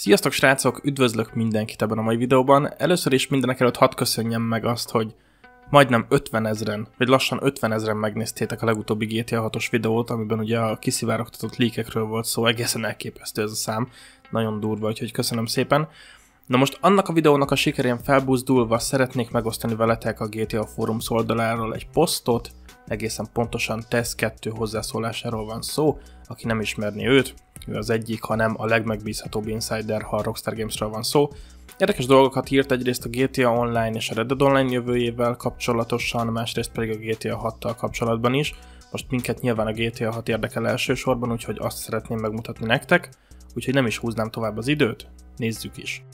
Sziasztok srácok, üdvözlök mindenkit ebben a mai videóban. Először is mindenek előtt hadd köszönjem meg azt, hogy majdnem 50 ezeren, vagy lassan 50 ezeren megnéztétek a legutóbbi GTA 6-os videót, amiben ugye a kiszivárogtatott líkekről volt szó, egészen elképesztő ez a szám, nagyon durva, úgyhogy köszönöm szépen. Na most annak a videónak a sikerén felbuzdulva szeretnék megosztani veletek a GTA Forums oldaláról egy posztot, egészen pontosan Test 2 hozzászólásáról van szó, aki nem ismerni őt, ő az egyik, hanem a legmegbízhatóbb insider, ha a Rockstar Gamesről van szó. Érdekes dolgokat írt egyrészt a GTA Online és a Red Dead Online jövőjével kapcsolatosan, másrészt pedig a GTA 6-tal kapcsolatban is. Most minket nyilván a GTA 6 érdekel elsősorban, úgyhogy azt szeretném megmutatni nektek, úgyhogy nem is húznám tovább az időt, nézzük is.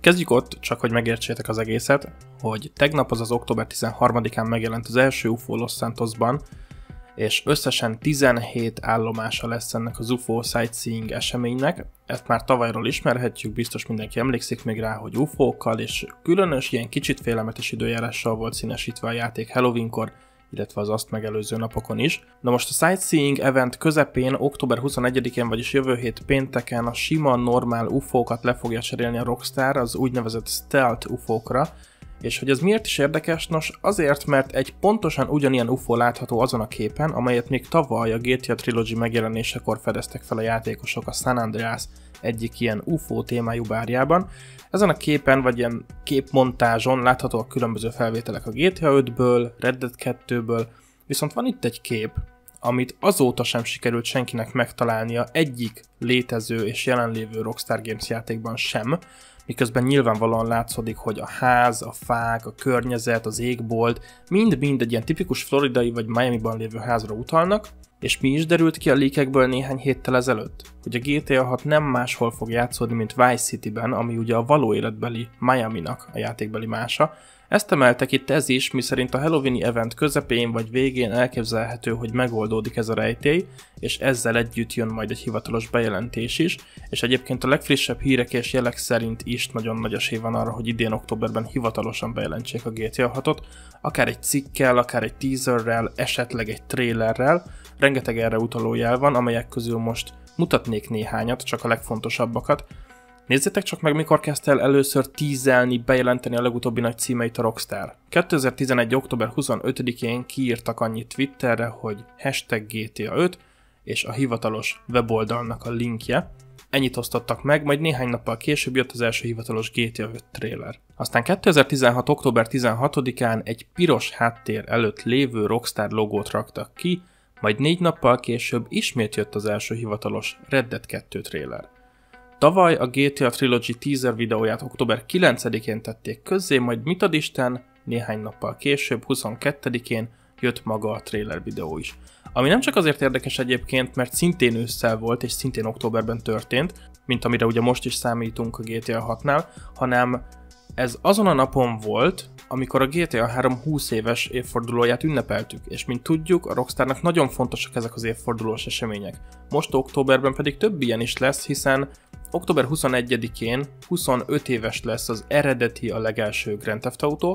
Kezdjük ott, csak hogy megértsétek az egészet, hogy tegnap, az október 13-án megjelent az első UFO Los Santosban, és összesen 17 állomása lesz ennek az UFO sightseeing eseménynek. Ezt már tavalyról ismerhetjük, biztos mindenki emlékszik még rá, hogy UFO-kkal és különös ilyen kicsit félelmetes időjárással volt színesítve a játék Halloweenkor, illetve az azt megelőző napokon is. Na most a Sightseeing event közepén, október 21-én, vagyis jövő hét pénteken a sima, normál UFO-kat le fogja cserélni a Rockstar az úgynevezett stealth UFO-kra, és hogy ez miért is érdekes? Nos, azért, mert egy pontosan ugyanilyen UFO látható azon a képen, amelyet még tavaly a GTA Trilogy megjelenésekor fedeztek fel a játékosok a San Andreas egyik ilyen UFO témájú bárjában. Ezen a képen, vagy ilyen képmontázson láthatóak különböző felvételek a GTA 5-ből, Red Dead 2-ből, viszont van itt egy kép, amit azóta sem sikerült senkinek megtalálnia egyik létező és jelenlévő Rockstar Games játékban sem, miközben nyilvánvalóan látszódik, hogy a ház, a fák, a környezet, az égbolt mind-mind egy ilyen tipikus floridai vagy Miami-ban lévő házra utalnak, és mi is derült ki a líkekből néhány héttel ezelőtt? Hogy a GTA 6 nem máshol fog játszódni, mint Vice City-ben, ami ugye a való életbeli Miami-nak a játékbeli mása, ezt emeltek itt ez is, miszerint a Halloweeni event közepén vagy végén elképzelhető, hogy megoldódik ez a rejtély, és ezzel együtt jön majd egy hivatalos bejelentés is, és egyébként a legfrissebb hírek és jelek szerint is nagyon nagy esély van arra, hogy idén októberben hivatalosan bejelentsék a GTA 6-ot, akár egy cikkel, akár egy teaserrel, esetleg egy trailerrel, rengeteg erre utaló jel van, amelyek közül most mutatnék néhányat, csak a legfontosabbakat, Nézzétek csak meg, mikor kezdte el először tízelni, bejelenteni a legutóbbi nagy címeit a Rockstar. 2011. október 25-én kiírtak annyit Twitterre, hogy hashtag GTA 5, és a hivatalos weboldalnak a linkje. Ennyit osztottak meg, majd néhány nappal később jött az első hivatalos GTA 5 trailer. Aztán 2016. október 16-án egy piros háttér előtt lévő Rockstar logót raktak ki, majd négy nappal később ismét jött az első hivatalos Red Dead 2 trailer. Tavaly a GTA Trilogy teaser videóját október 9-én tették közzé, majd mit ad Isten, néhány nappal később, 22-én jött maga a trailer videó is. Ami nem csak azért érdekes egyébként, mert szintén ősszel volt és szintén októberben történt, mint amire ugye most is számítunk a GTA 6-nál, hanem ez azon a napon volt, amikor a GTA 3 20 éves évfordulóját ünnepeltük, és mint tudjuk, a Rockstarnak nagyon fontosak ezek az évfordulós események. Most októberben pedig több ilyen is lesz, hiszen Október 21-én 25 éves lesz az eredeti a legelső Grand Theft Auto,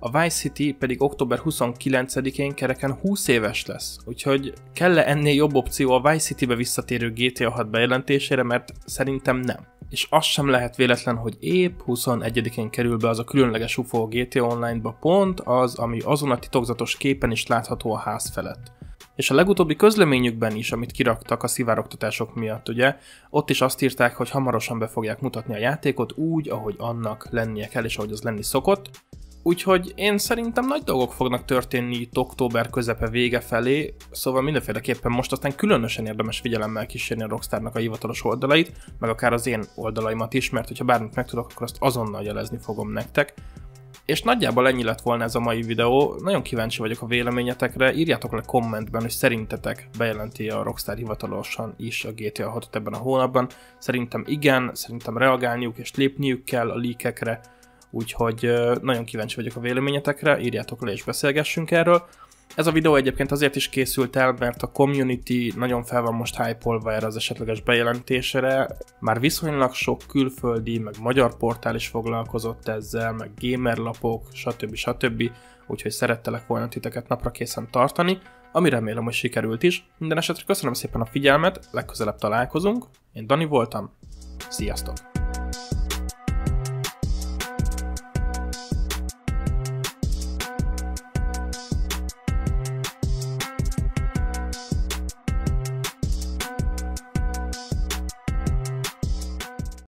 a Vice City pedig október 29-én kereken 20 éves lesz, úgyhogy kell-e ennél jobb opció a Vice City-be visszatérő GTA 6 bejelentésére, mert szerintem nem. És az sem lehet véletlen, hogy épp 21-én kerül be az a különleges UFO GTA Online-ba pont az, ami azon a titokzatos képen is látható a ház felett. És a legutóbbi közleményükben is, amit kiraktak a szivároktatások miatt, ugye, ott is azt írták, hogy hamarosan be fogják mutatni a játékot úgy, ahogy annak lennie kell, és ahogy az lenni szokott. Úgyhogy én szerintem nagy dolgok fognak történni itt október közepe vége felé, szóval mindenféleképpen most aztán különösen érdemes figyelemmel kísérni a Rockstarnak a hivatalos oldalait, meg akár az én oldalaimat is, mert hogyha bármit megtudok, akkor azt azonnal jelezni fogom nektek. És nagyjából ennyi lett volna ez a mai videó. Nagyon kíváncsi vagyok a véleményetekre. Írjátok le kommentben, hogy szerintetek bejelenti a Rockstar hivatalosan is a GTA 6-ot ebben a hónapban. Szerintem igen, szerintem reagálniuk és lépniük kell a líkekre. Úgyhogy nagyon kíváncsi vagyok a véleményetekre, írjátok le és beszélgessünk erről. Ez a videó egyébként azért is készült el, mert a community nagyon fel van most hype erre az esetleges bejelentésre. Már viszonylag sok külföldi, meg magyar portál is foglalkozott ezzel, meg gamerlapok, stb. stb. Úgyhogy szerettelek volna titeket napra készen tartani, ami remélem, hogy sikerült is. Minden esetre köszönöm szépen a figyelmet, legközelebb találkozunk. Én Dani voltam, sziasztok!